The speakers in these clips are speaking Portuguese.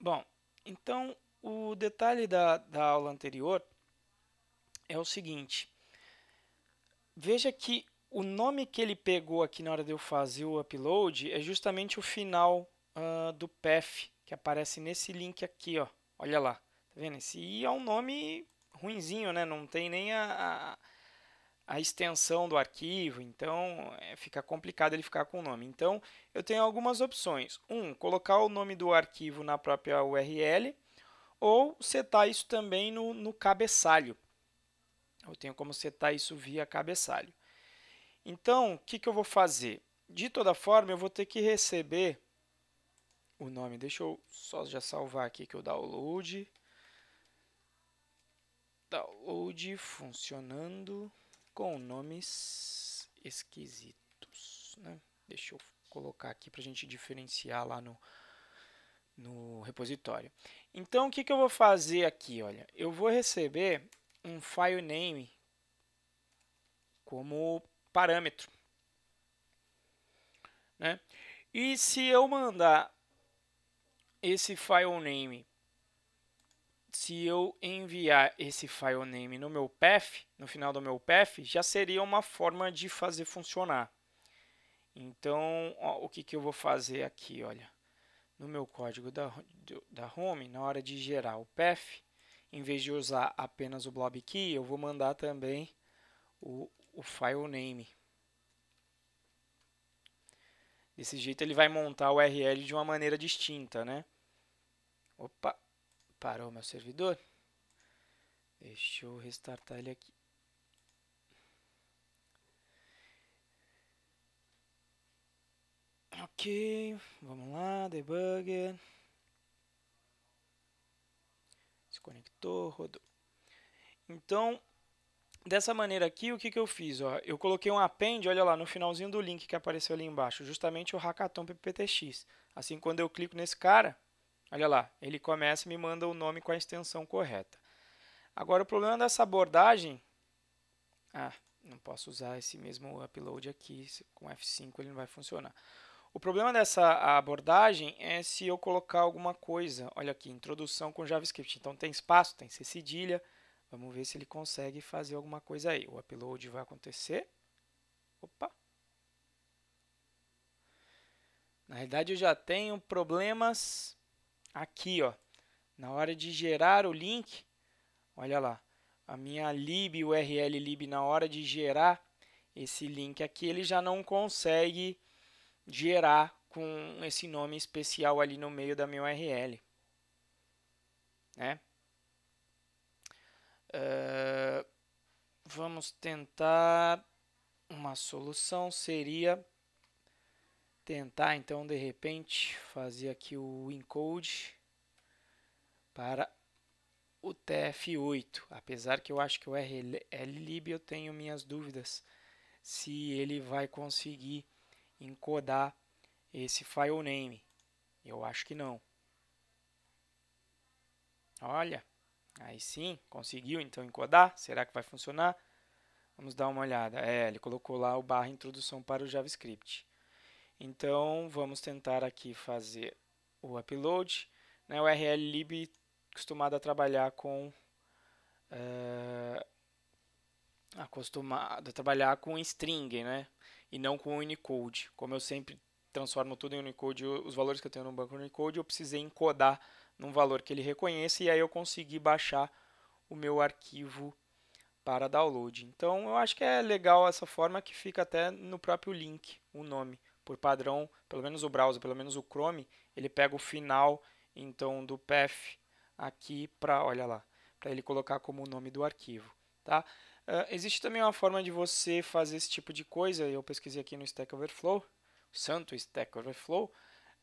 Bom, então o detalhe da, da aula anterior é o seguinte. Veja que o nome que ele pegou aqui na hora de eu fazer o upload é justamente o final uh, do path que aparece nesse link aqui, ó. Olha lá, tá vendo? Esse I é um nome ruinzinho, né? Não tem nem a, a a extensão do arquivo, então é, fica complicado ele ficar com o nome. Então, eu tenho algumas opções. Um, colocar o nome do arquivo na própria URL, ou setar isso também no, no cabeçalho. Eu tenho como setar isso via cabeçalho. Então, o que, que eu vou fazer? De toda forma, eu vou ter que receber o nome. Deixa eu só já salvar aqui que o download. Download funcionando com nomes esquisitos. Né? Deixa eu colocar aqui para a gente diferenciar lá no, no repositório. Então, o que, que eu vou fazer aqui? Olha, eu vou receber um file name como parâmetro. Né? E se eu mandar esse file name se eu enviar esse file name no meu path, no final do meu path, já seria uma forma de fazer funcionar. Então, ó, o que, que eu vou fazer aqui, olha, no meu código da, da home, na hora de gerar o path, em vez de usar apenas o blob key, eu vou mandar também o, o file name. Desse jeito ele vai montar o URL de uma maneira distinta, né? Opa, Parou meu servidor. Deixa eu restartar ele aqui. Ok, vamos lá, debugger. Se conectou, rodou. Então, dessa maneira aqui, o que, que eu fiz? Ó? Eu coloquei um append, olha lá, no finalzinho do link que apareceu ali embaixo, justamente o hackathon pptx. Assim, quando eu clico nesse cara, Olha lá, ele começa e me manda o nome com a extensão correta. Agora, o problema dessa abordagem... Ah, não posso usar esse mesmo upload aqui, com F5 ele não vai funcionar. O problema dessa abordagem é se eu colocar alguma coisa. Olha aqui, introdução com JavaScript. Então, tem espaço, tem C cedilha. Vamos ver se ele consegue fazer alguma coisa aí. O upload vai acontecer. Opa! Na realidade, eu já tenho problemas aqui, ó, na hora de gerar o link, olha lá, a minha lib URL lib na hora de gerar esse link aqui, ele já não consegue gerar com esse nome especial ali no meio da minha URL. Né? Uh, vamos tentar uma solução seria tentar então de repente fazer aqui o encode para o TF8, apesar que eu acho que o RLlib eu tenho minhas dúvidas se ele vai conseguir encodar esse file name. Eu acho que não. Olha, aí sim, conseguiu então encodar. Será que vai funcionar? Vamos dar uma olhada. É, ele colocou lá o barra introdução para o JavaScript. Então, vamos tentar aqui fazer o upload. Né? O RLlib acostumado a trabalhar com é, acostumado a trabalhar com string, né? E não com Unicode. Como eu sempre transformo tudo em Unicode, os valores que eu tenho no banco Unicode, eu precisei encodar num valor que ele reconheça e aí eu consegui baixar o meu arquivo para download. Então, eu acho que é legal essa forma que fica até no próprio link o nome por padrão, pelo menos o browser, pelo menos o Chrome, ele pega o final então do path aqui para, olha lá, para ele colocar como o nome do arquivo, tá? Uh, existe também uma forma de você fazer esse tipo de coisa, eu pesquisei aqui no Stack Overflow, santo Stack Overflow,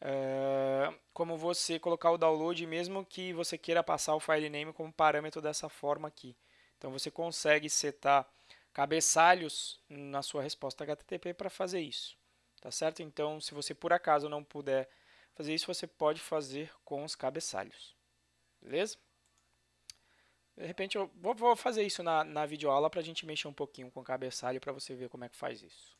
uh, como você colocar o download mesmo que você queira passar o file name como parâmetro dessa forma aqui. Então você consegue setar cabeçalhos na sua resposta HTTP para fazer isso. Tá certo? Então, se você por acaso não puder fazer isso, você pode fazer com os cabeçalhos. Beleza? De repente, eu vou fazer isso na, na videoaula para a gente mexer um pouquinho com o cabeçalho para você ver como é que faz isso.